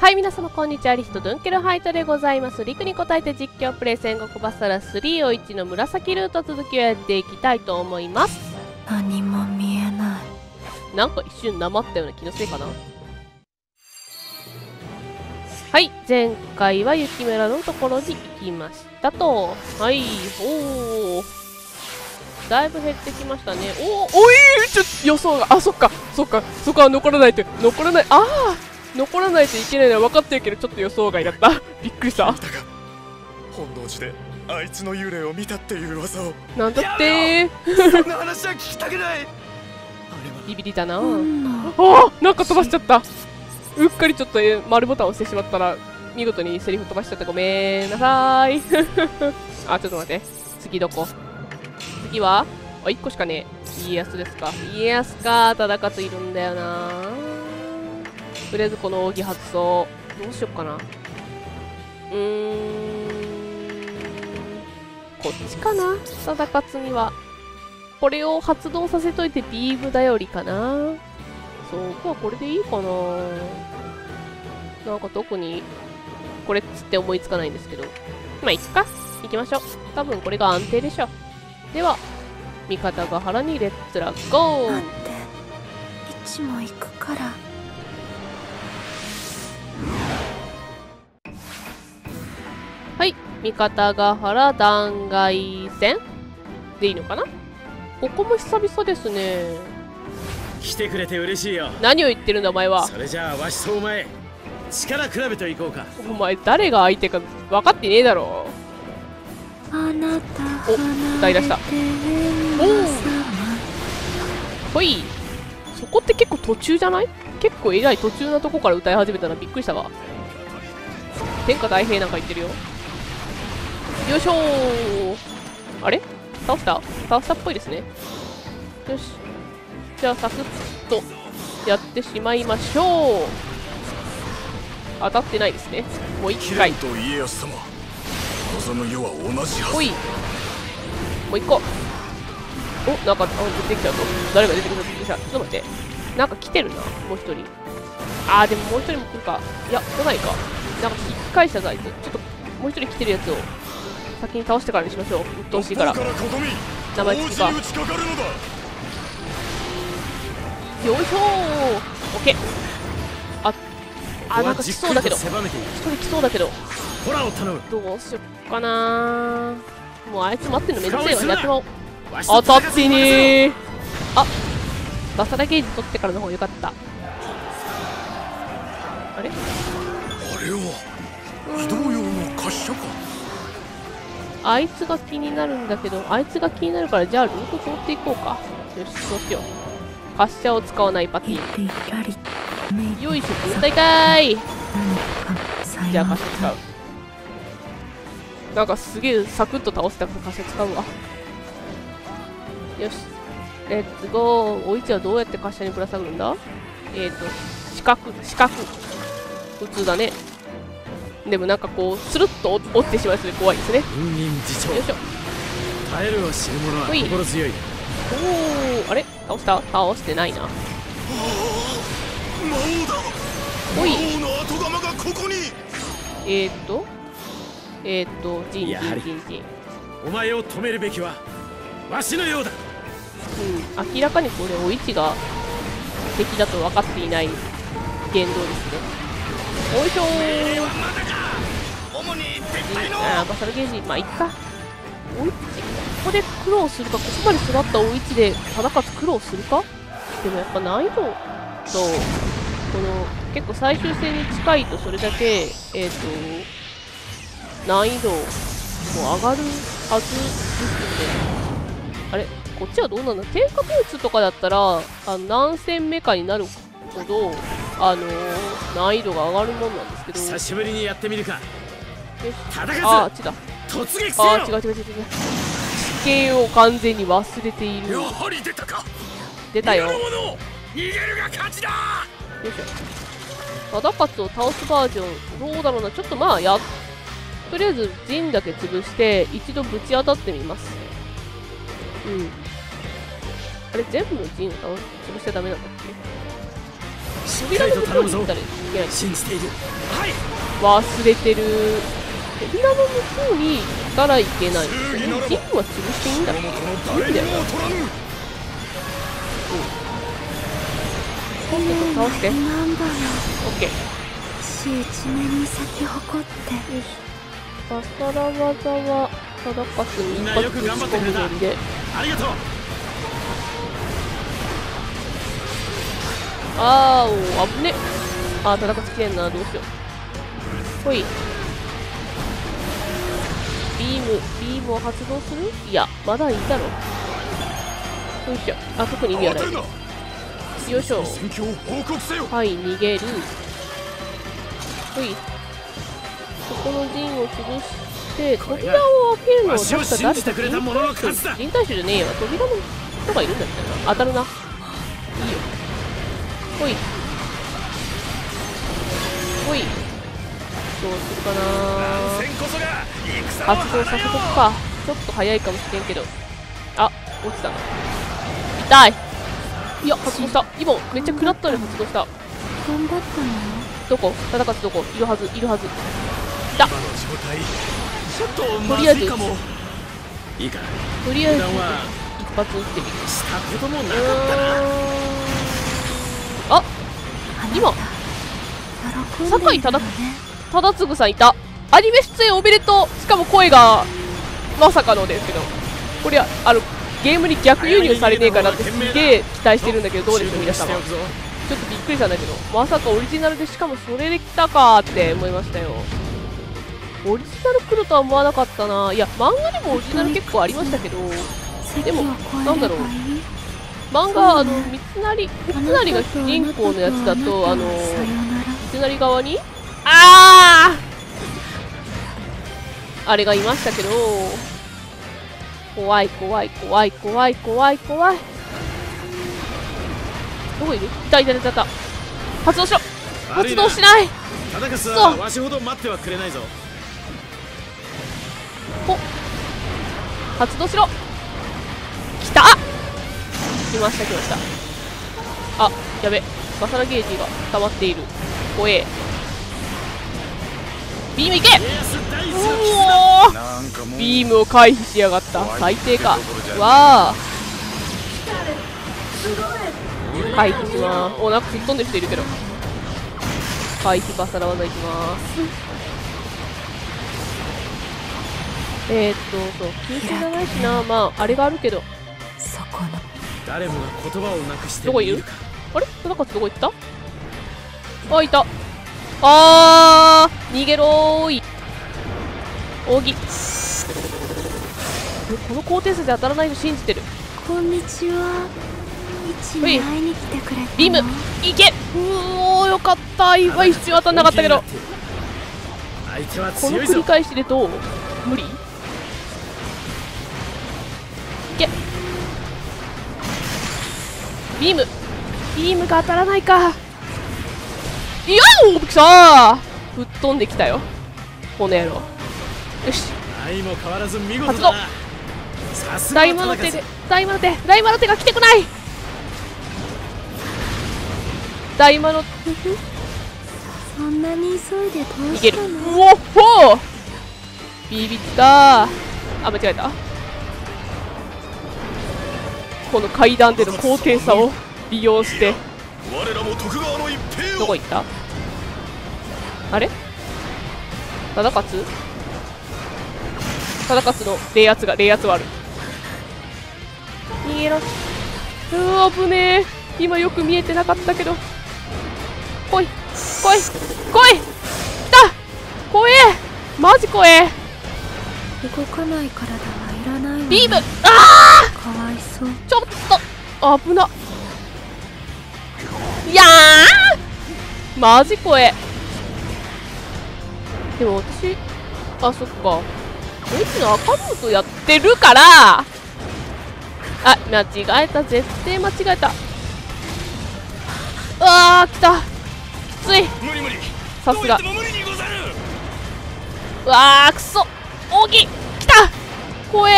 はい、皆様こんにちは。リヒトドゥンケルハイトでございます。陸に答えて実況プレイ戦国バサラ3を1の紫ルート続きをやっていきたいと思います。何も見えないなんか一瞬なまったような気のせいかなはい、前回は雪村のところに行きましたと。はい、おー。だいぶ減ってきましたね。おー、おいちょっと予想が、あ、そっか、そっか、そこは残らないと、残らない、あー残らないといけないのは分かってるけど、ちょっと予想外だった。びっくりした。本能寺であいつの幽霊を見たっていう噂を。なんだって。そんな話は聞きたくない。ビビりだな。あなんか飛ばしちゃった。うっかりちょっとえ丸ボタンを押してしまったら見事にセリフ飛ばしちゃった。ごめんなさーい。あちょっと待って。次どこ？次は？あ1個しかねえ。家康ですか。家康か。忠勝いるんだよなとりあえずこの扇発想どうしよっかな。うーん。こっちかな？忠勝には。これを発動させといてビーム頼りかな。そう、僕はこれでいいかな。なんか特に、これっつって思いつかないんですけど。まあ、いっか。行きましょう。多分これが安定でしょう。では、味方が腹にレッツラゴー待って。一も行くから。はい。味方が腹弾劾戦？でいいのかな？ここも久々ですね。来てくれて嬉しいよ。何を言ってるんだお前は。それじゃあわしとお前力比べといこうか。お前誰が相手か分かってねえだろ。あなたお歌い出した離れて皆様ほい。そこって結構途中じゃない？結構えらい途中のとこから歌い始めたらびっくりしたわ。天下太平なんか言ってるよよいしょー。あれ？倒した？倒したっぽいですね。よし。じゃあサクッとやってしまいましょう。当たってないですね。もう一回。と家康様。望む世は同じほい。もう一個。おなんかあ出てきたぞ。誰が出てきた出てきたちょっと待って。なんか来てるなもう一人。あーでももう一人も来るか。いや来ないか。なんか引っ返したぞあいつちょっともう一人来てるやつを先に倒してからにしましょう。鬱陶しいから。名前付きか。よいしょー。オッケー。ああなんか来そうだけど。一人来そうだけど。どうしよっかなもうあいつ待ってんのめんどくせえわ。やって当たってねーあバサラゲージ取ってからの方が良かった。あれ？あれは移動用の滑車かあいつが気になるんだけどあいつが気になるからじゃあルート通っていこうか。よしそうしよう。滑車を使わないパティ。よいしょ分体かーい。じゃあよ滑車使う。なんかすげえサクッと倒せたから滑車使うわ。よし。レッツゴー。おいちはどうやって滑車にぶら下がるんだ？えーと四角四角。普通だねでもなんかこうスルッと落落ちてしまいそうで怖いですね。雲林自よいしょ耐えるを知る者はほい心強いおおあれ倒した倒してないな魔王だほいえーとえーとジンジンジンジンお前を止めるべきはわしのようだうん、明らかにこれお市が敵だと分かっていない言動ですねよいしょー。あーバサルゲージまあいっか。お市ここで苦労するかここまで育ったお市で忠勝苦労するか？でもやっぱ難易度とこの結構最終戦に近いとそれだけえっ、と難易度も上がるはずですよね。あれこっちはどうなんだ？天下統一とかだったらあの何戦目かになるほどあの難易度が上がるもんなんですけど。久しぶりにやってみるか。ああっちだ突撃せあー違うよ違う違う違う。地形を完全に忘れている。やはり出たか。出たよ。よ逃げる者逃げるが勝ちだ。いしょ。忠勝を倒すバージョン。どうだろうな。ちょっとまあやとりあえず陣だけ潰して一度ぶち当たってみます。うん。あれ全部の陣を倒潰しちゃダメなんだっけ？扉の向こうに行ったらいけない信じている。はい。忘れてる。扉の向こうに行ったらいけない。銀は潰していいんだ。この元の誰にも取らぬ倒して。なんだよオッケー死一面に咲き誇って。よし。バサラ技はサダカスに一発打ち込むので。ありがとうあーお危ねあー、戦ってきてんな、どうしよう。ほい。ビーム、ビームを発動する？いや、まだいいだろ。よいしょ。あ、特に意味はないよいしょ。はい、逃げる。ほい。そこの陣を潰して、扉を開けるのを確か信じてくれた者の数だ臨退種じゃねえよ。扉の人がいるんだったらな。当たるな。ほい。ほい。どうするかな発動させとくか。ちょっと早いかもしれんけど。あ、落ちたな。痛い。いや、発動した。今、めっちゃ食らったのに発動した。頑張ったの？どこ？戦ってどこ？いるはず、いるはず。今の状態ちょっとりあえずずいいいかとりあえず、一発撃ってみる。したこともなうかったなあ今。酒井忠忠次さんいた。アニメ出演おめでとう。しかも声がまさかのですけど。これあのゲームに逆輸入されねえかなってすげえ期待してるんだけどどうです皆様。ちょっとびっくりしたんだけど。まさかオリジナルでしかもそれで来たかって思いましたよ。オリジナル来るとは思わなかったな。いや漫画でもオリジナル結構ありましたけど。でもなんだろう漫画あの三成三成が主人公のやつだとあの三成側に？あああれがいましたけど怖い怖い怖い怖い怖い怖い。どこいるいたいたいたい。た発動しろ！発動しない！田中さそう。んわしほど待ってはくれないぞ。発動しろ来ました来ました。あやべ。マサラゲージが溜まっている。怖え。ビームいけ。家康大好きおおビームを回避しやがった。最低か。わあ。回避します。おなんか吹っ飛んでる人いるけど。回避バサラ技いきます。えー、っとそう。吸収がないしな。まああれがあるけど。そこの誰もが言葉をなくしてどこいる？あれ？田中どこ行った？あいた。あー逃げろーい。扇。この高低差で当たらないの信じてる。こんにちは。い。に来てくれビームいけ。うおーよかった。今一瞬当たんなかったけど。相手はこの強いぞ。繰り返しでどう？無理？ビーム。ビームが当たらないか。いやーびっくりしたー吹っ飛んできたよ。この野郎。よし。相も変わらず見事だな。さすが大魔の手で大魔の手。大魔の手が来てこない。大魔のそんなに急いでどういけるしたの？うおっほー。ビビった。ーあ間違えたこの階段での高低差を利用して。我らも徳川の一平を。どこ行った？あれ？忠勝？忠勝の冷圧が冷圧はある。逃げろ。うわ危ねえ。今よく見えてなかったけど。来い。来い。来い。来た。怖えマジ怖え動かない体はいらないビーム。あかわいそう。ちょっと危な。いやー！マジ怖え。でも私あそっか。こいつの赤ルートやってるから。あ間違えた。絶対間違えた。うわー来た。きつい。無理無理。さすがどうわーくそ。扇来た。怖え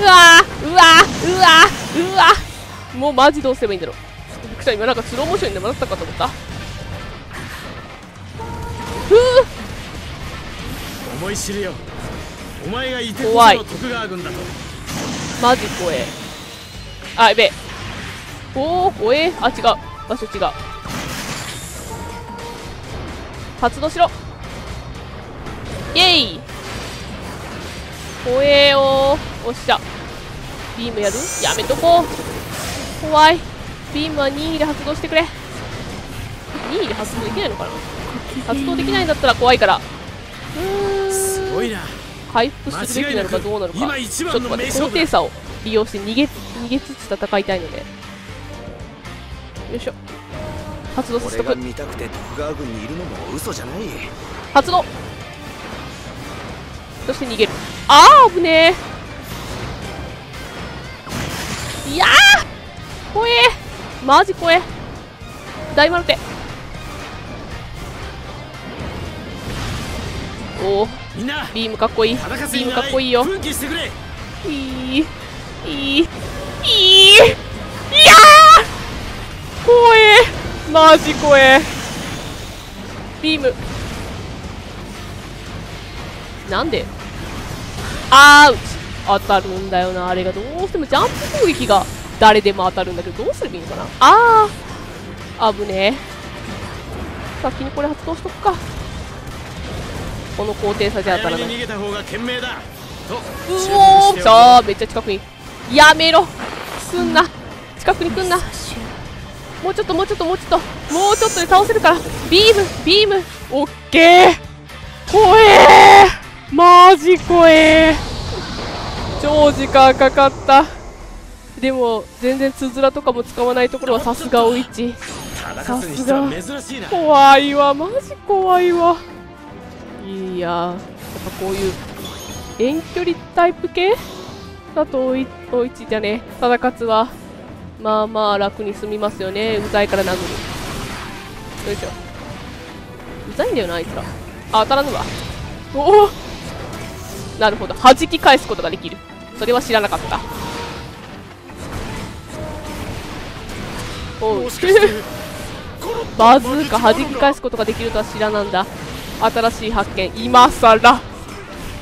うわーうわーうわーうわーもうマジどうすればいいんだろう。くりした今なんかスローモーションにでもなったかと思った。ふう。思い知るよ。お前がいてこ怖い。その徳川軍だと。マジ怖え。あやべえ。おお怖え。あ違う。場所違う。発動しろ。イエイ。怖えおっしゃ。ビームやる？やめとこう。怖い。ビームは任意で発動してくれ。任意で発動できないのかな？発動できないんだったら怖いから。うーんすごいな。回復するべきなのかどうなのか。今一ちょっと番の待って高低差を利用して逃げ逃げつつ戦いたいので。よいしょ。発動させとく。俺が見たくて徳川軍にいるのも嘘じゃない。発動。そして逃げる。あー危ねえいやー怖え。マジ怖え。大丸手。おおビームかっこいい。ビームかっこいいよ。いい、いい、いい、いやー怖え。マジ怖え。ビーム。なんで？あーうち当たるんだよな。あれがどうしてもジャンプ攻撃が誰でも当たるんだけどどうすればいいのかな？あー。危ねえ。先にこれ発動しとくか。この高低差じゃ当たらない。早めに逃げた方が賢明だ。とうおーめっちゃ近くに。やめろ。すんな。近くに来んな。もうちょっともうちょっともうちょっと。もうちょっとで倒せるから。ビームビーム。オッケー。怖えー。マジ怖えー超時間かかった。でも全然つづらとかも使わないところはさすがおいち。戦すにしては珍しいな。怖いわ。マジ怖いわ。いや。やっぱこういう遠距離タイプ系だとおいおいちじゃね。ただ勝つは。まあまあ楽に済みますよね。うざいから殴る。よいしょ。うざいんだよなあいつら。あ当たらぬわおお。なるほど。弾き返すことができるそれは知らなかった。おう。バズーカ弾き返すことができるとは知らなんだ。新しい発見。今さら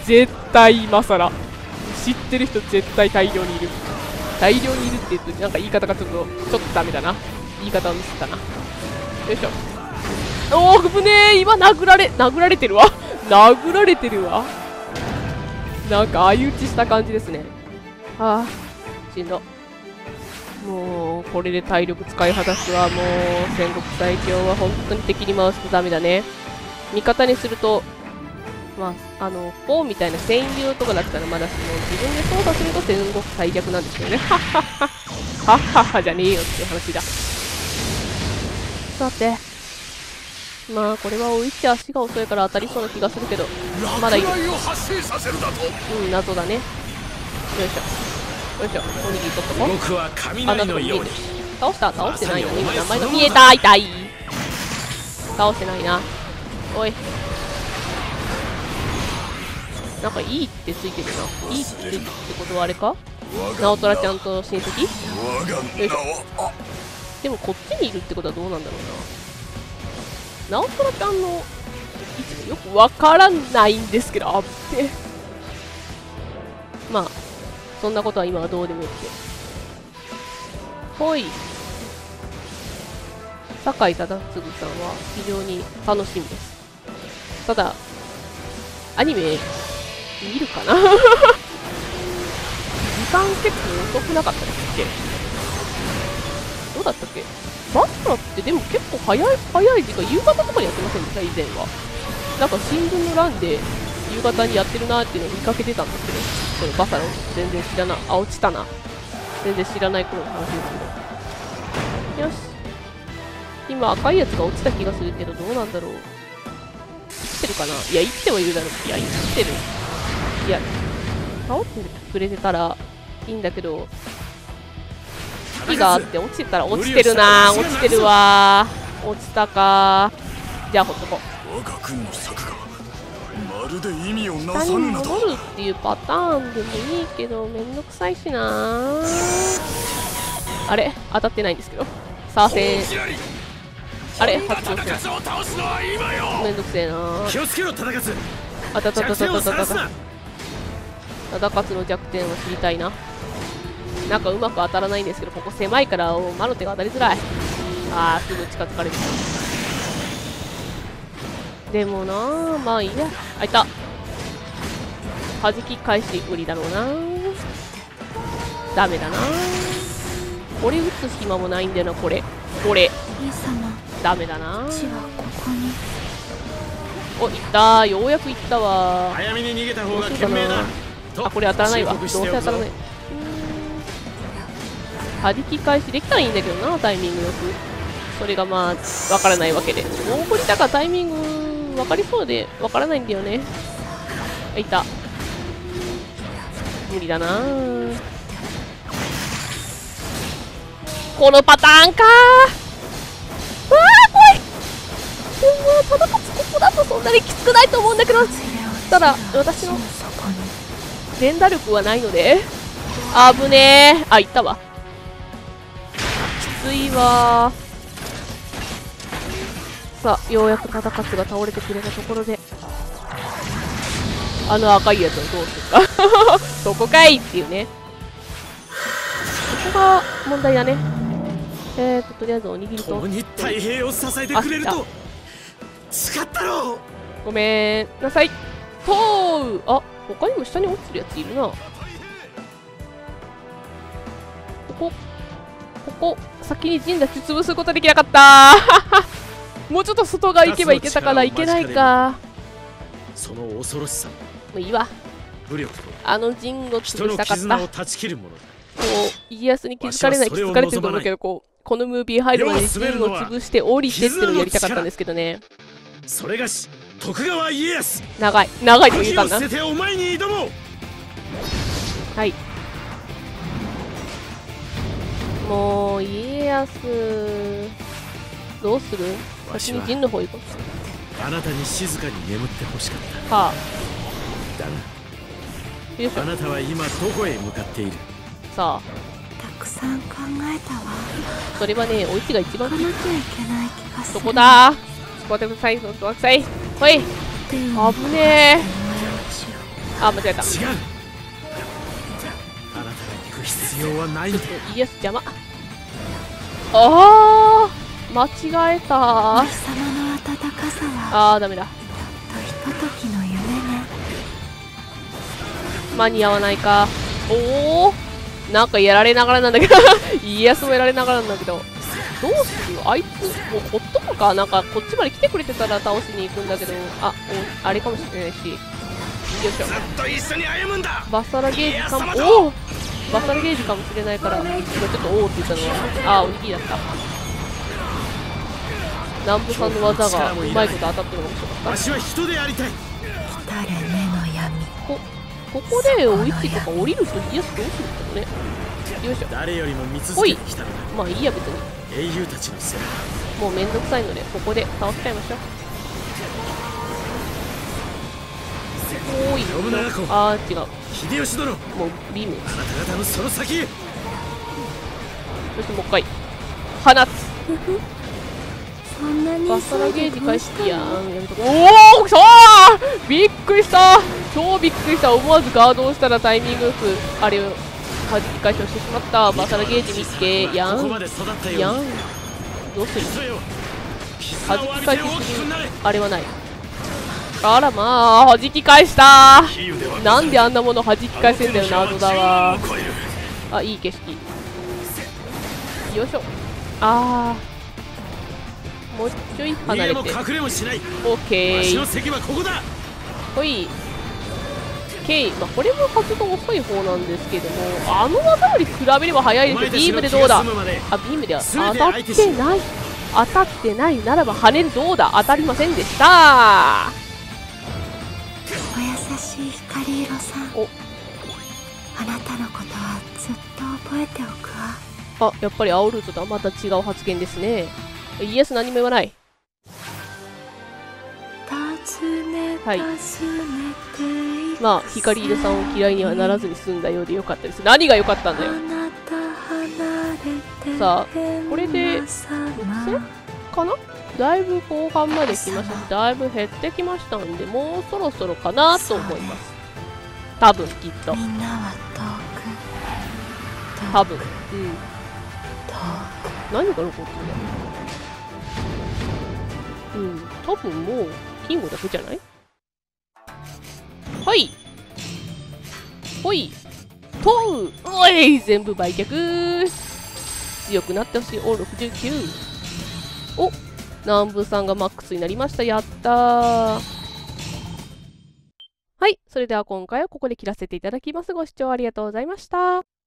絶対今さら知ってる人絶対大量にいる。大量にいるって言うとなんか言い方がちょっとちょっとダメだな。言い方をミスったな。よいしょ。おお危ねえ。今殴られ殴られてるわ。殴られてるわなんか相打ちした感じですね。ああしんど。もうこれで体力使い果たすはもう戦国最強は本当に敵に回すとダメだね。味方にするとまああの4みたいな専用とかだったらまだしも自分で操作すると戦国最弱なんですよね。はっはっははっはっはじゃねえよっていう話だ。さてまあこれはおいち足が遅いから当たりそうな気がするけど。まだいるうん謎だね。よいしょ。よいしょ。おにぎり取っとこう。あな雷たも見えるのように。倒した。倒してないよね今名前が見えた。痛い。倒してないな。おい。なんかいいってついてるな。いいってってことはあれか直虎ちゃんと親戚？我が名は。でもこっちにいるってことはどうなんだろうな直虎ちゃんの位置がよくわからないんですけどあって まあそんなことは今はどうでもよくてほい。酒井忠次さんは非常に楽しみです。ただアニメ見るかな？時間結構遅くなかったですっけ？どうだったっけ？バスタってでも結構早い早い時間夕方とかにやってませんでした？以前は。なんか新聞の欄で夕方にやってるなーっていうのを見かけてたんですけどそのバサロ全然知らなあ落ちたな。全然知らない頃の話ですけど。よし。今赤いやつが落ちた気がするけどどうなんだろう。生きてるかな？いや生きてはいるだろう。いや生きてる。いや倒ってくれてたらいいんだけど木があって落ちてたら落ちてるな。落ちてるわ。落ちたか。じゃあほっとこう。我が軍の策がまるで意味をなさぬなど。戻るっていうパターンでもいいけどめんどくさいしな。あれ当たってないんですけど。左遷本気なりあれ発動してめんどくせえな。気をつけろ忠勝あたたたたたたたさらすな。忠勝の弱点を知りたいななんかうまく当たらないんですけどここ狭いから魔の手が当たりづらい。あーすぐ近づかれるでもなーまあいいや。あいた。弾き返し無理だろうなダメだなこれ打つ暇もないんだよなこれ。これ。ダメだなおいったようやくいったわ早めに逃げた方が賢明だ。とあこれ当たらないわ。ど忠うせ当たらない弾き返しできたらいいんだけどなタイミングよく。それがまあわからないわけで。大振りだからタイミングわかりそうでわからないんだよね。あいた。無理だなこのパターンかー。わあ怖いでもただここだとそんなにきつくないと思うんだけどただ私の連打力はないので。あぶねえあいったわ。ついわさあようやく戦勝が倒れてくれたところで。あの赤いやつをどうするか。そこかいっていうね。ここが問題だね。えーととりあえずおにぎりと。共に太平を支えてくれるあと誓ったろう。ごめんなさい。とう。あ他にも下に落ちてるやついるな。ここここ先に陣だけ潰すことできなかった。もうちょっと外側行けば行けたから行けないか。その恐ろしさ。もういいわ。武力と。あの陣を潰したかった。絆をこ断ち切るものだ。う家康に気づかれない気づかれてると思うけどこうこのムービー入るまでに陣を潰して降りてっていうのをやりたかったんですけどね。それがし徳川家康。長い長いと言えたんだ捨ててお前に挑もうはいもう家康。どうする？に陣の方行こあなたに静かに眠ってほしかっうはただあよいしょがあなたは今どこへ向かっている？さあ。たくさん考えたわ。それはねお市が一番行かなきゃいけない気がする。どこだ。待ってください。待ってください。ほい。危ねえ。あ間違えた。違う必要はないんだ。イエス邪魔。あー間違えたお日様の温かさはあーダメだ。とひとときの夢ね。間に合わないか。おおなんかやられながらなんだけど。家康もやられながらなんだけど。どうする？あいつもうほっとくか。なんかこっちまで来てくれてたら倒しに行くんだけど。あおあれかもしれないし。よいしょ。ずっと一緒に歩むんだ。バッサラゲージかも。おおバッサラゲージかもしれないから今ちょっとおおって言ったのはあおにぎりだった。南部さんの技がうまいこと当たってるかもしれない。わしは人でありたい。来たれ目の闇。こここでお市とか降りると家康どうするんだろうね。よいしょ。誰よりも見続けてきたのだ。まあいいや別に。英雄たちのもうめんどくさいのでここで倒しちゃいましょうおーいあー違う。秀吉殿。もうビーム。よあなた方のその先へ。そしてもう一回。放つ。そんなにバッサラゲージ返しどうしたやんの？やめとこ。おおきたー。びっくりした。超びっくりした。思わずガードをしたらタイミングよくあれを弾き返しをしてしまった。バッサラゲージ見つけやん。やうん。にどうする？弾き返しするくなれ。あれはないあらまあ弾き返した。なんであんなもの弾き返せんだよ謎だわ。10を超えるあいい景色。よいしょ。あー。もうちょい離れて。隠れもしない。オッケー。わしの席はここだ。ほい。K まあこれも活動遅い方なんですけどもあの技より比べれば早いおですよ。ビームでどうだ？あビームでは当たってない。当たってないならば跳ねるどうだ？当たりませんでしたしい光色さんお。あなたのことはずっと覚えておくわ。あやっぱり青ルートとはまた違う発言ですね。イエス何も言わない。はい。まあ光入さんを嫌いにはならずに済んだようでよかったです。何が良かったんだよ。さこれで6000かな？だいぶ後半まで来ましたしだいぶ減ってきましたんでもうそろそろかなと思います。多分きっと。みんなは遠く多分。うん。遠何が残ってるんだろううん。多分もうキングだけじゃない？はい。ほい。とう。おい全部売却。強くなってほしい。お69お南部さんがマックスになりました。やったー。はい。それでは今回はここで切らせていただきます。ご視聴ありがとうございました。